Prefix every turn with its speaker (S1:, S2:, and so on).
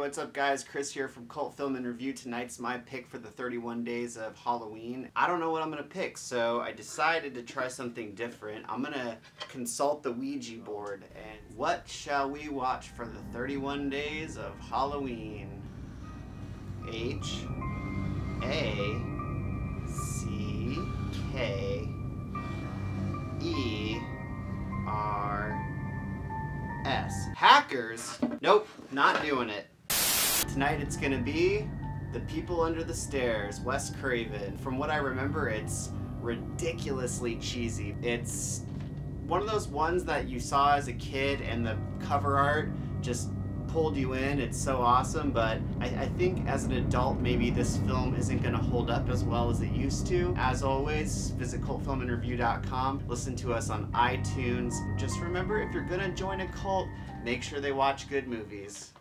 S1: what's up guys? Chris here from Cult Film In Review. Tonight's my pick for the 31 days of Halloween. I don't know what I'm gonna pick, so I decided to try something different. I'm gonna consult the Ouija board and what shall we watch for the 31 days of Halloween? H A C K E R S. Hackers? Nope, not doing it. Tonight it's gonna be The People Under the Stairs, Wes Craven. From what I remember, it's ridiculously cheesy. It's one of those ones that you saw as a kid and the cover art just pulled you in. It's so awesome, but I, I, think as an adult, maybe this film isn't going to hold up as well as it used to. As always, visit cultfilminreview.com. Listen to us on iTunes. Just remember, if you're going to join a cult, make sure they watch good movies.